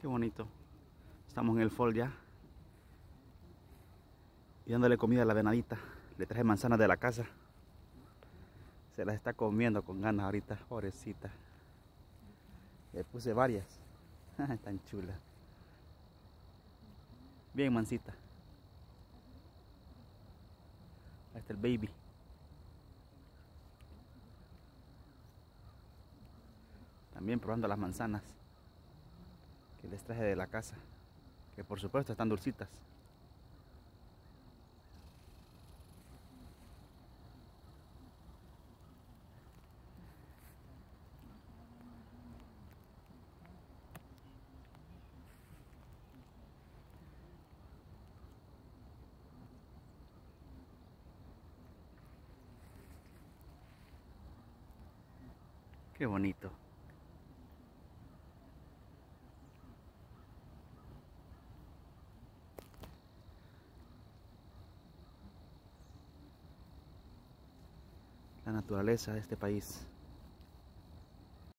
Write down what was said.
Qué bonito. Estamos en el fall ya. Y dándole comida a la venadita. Le traje manzanas de la casa. Se las está comiendo con ganas ahorita, pobrecita. Le puse varias. Tan chula. Bien mansita. Ahí está el baby. También probando las manzanas que les traje de la casa. Que por supuesto están dulcitas. Qué bonito. La naturaleza de este país.